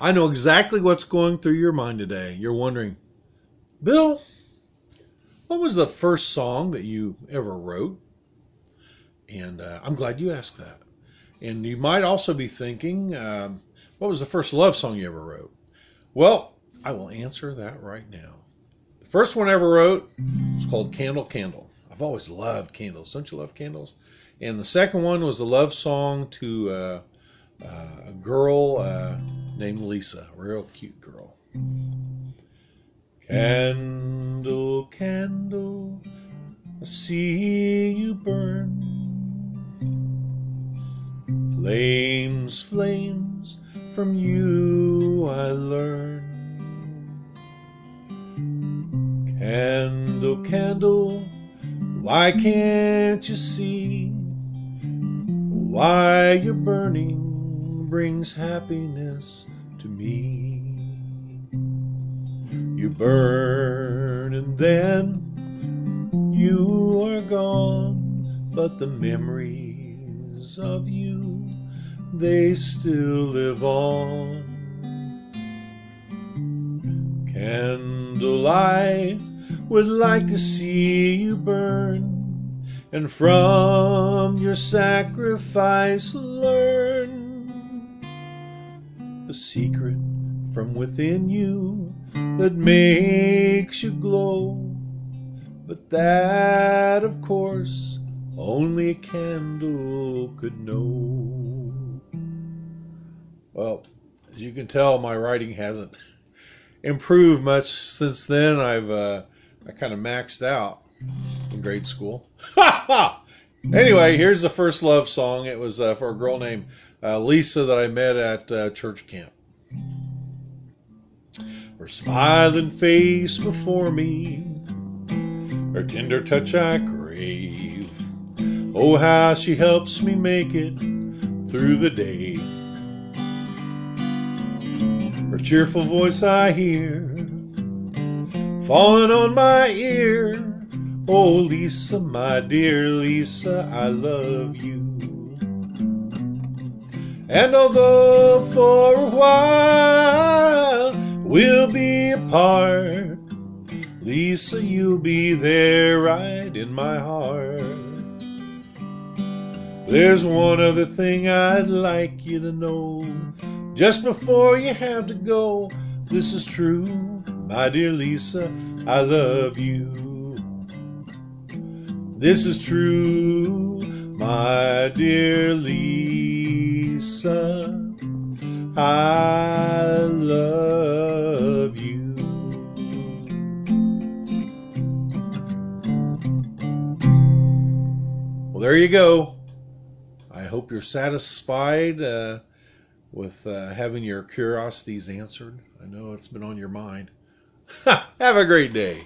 I know exactly what's going through your mind today. You're wondering, Bill, what was the first song that you ever wrote? And uh, I'm glad you asked that. And you might also be thinking, um, what was the first love song you ever wrote? Well, I will answer that right now. The first one I ever wrote was called Candle Candle. I've always loved candles. Don't you love candles? And the second one was a love song to uh, uh, a girl uh, named Lisa, real cute girl. Mm. Candle, candle, I see you burn. Flames, flames, from you I learn. Candle, candle, why can't you see why you're burning brings happiness to me? You burn and then you are gone, but the memories of you, they still live on. Candlelight would like to see you burn, and from your sacrifice learn the secret from within you that makes you glow. But that, of course, only a candle could know. Well, as you can tell, my writing hasn't improved much since then. I've uh, I kind of maxed out in grade school. anyway, here's the first love song. It was uh, for a girl named uh, Lisa that I met at uh, church camp. Her smiling face before me, her tender touch I crave. Oh, how she helps me make it through the day. Her cheerful voice I hear falling on my ear. Oh, Lisa, my dear Lisa, I love you. And although for a while we'll be apart, Lisa, you'll be there right in my heart. There's one other thing I'd like you to know. Just before you have to go, this is true, my dear Lisa, I love you. This is true, my dear Lisa, I love you. Well, there you go. I hope you're satisfied. Uh, with uh, having your curiosities answered. I know it's been on your mind. Have a great day.